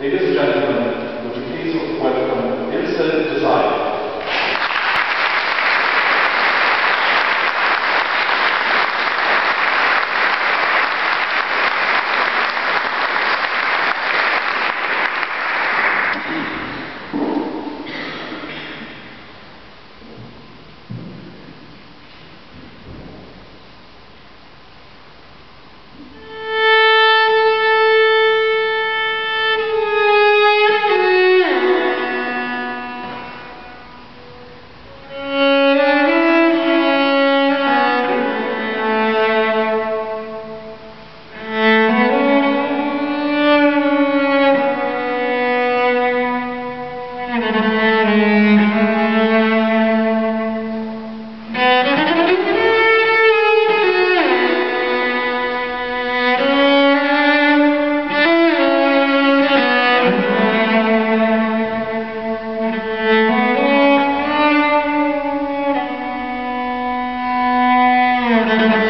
Ladies and gentlemen, would you please welcome Ilse Desai. Thank you.